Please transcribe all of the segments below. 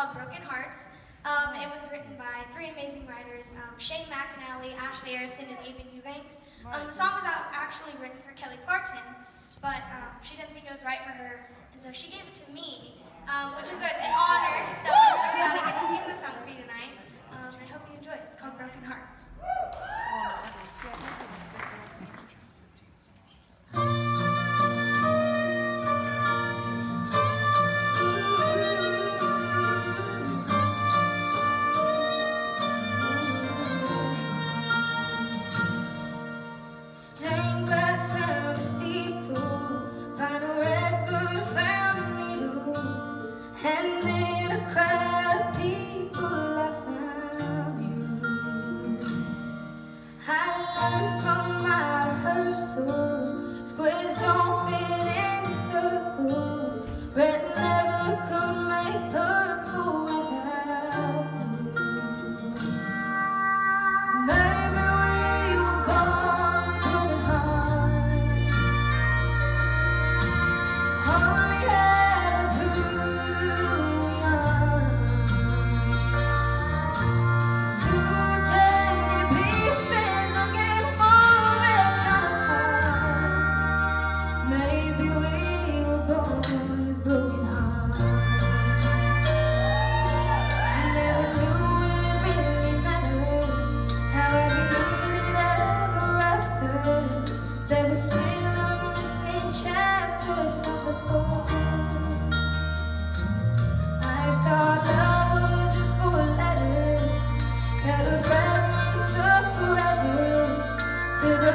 called Broken Hearts. Um, nice. It was written by three amazing writers, um, Shane McAnally, Ashley Harrison, and Ava Eubanks. Um, the song was actually written for Kelly Clarkson, but um, she didn't think it was right for her, and so she gave it to me, um, which is an honor, so Handmade a crowd of people, I found you. I learned from my rehearsal.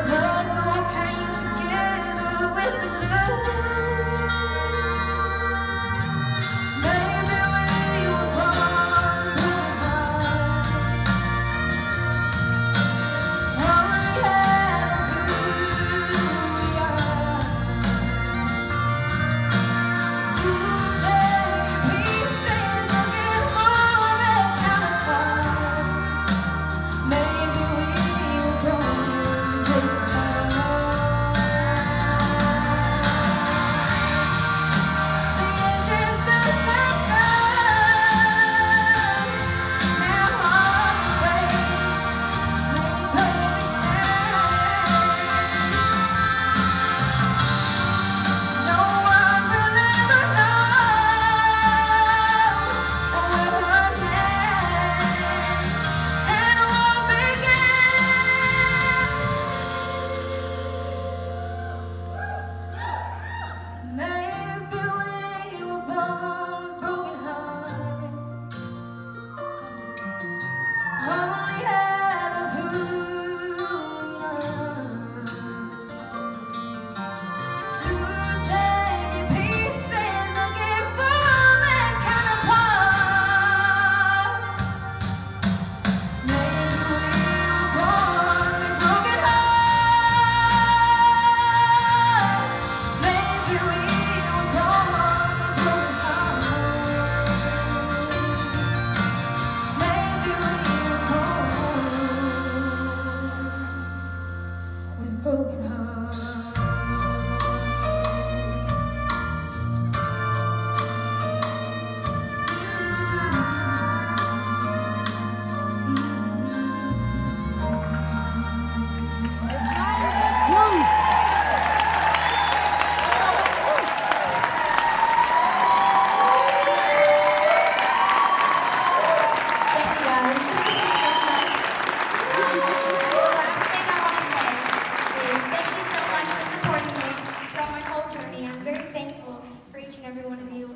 Cause I came together with the love.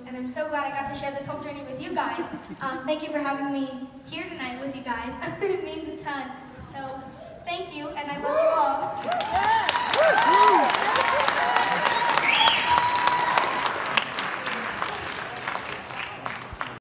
and I'm so glad I got to share this whole journey with you guys. Um, thank you for having me here tonight with you guys. it means a ton. So thank you, and I love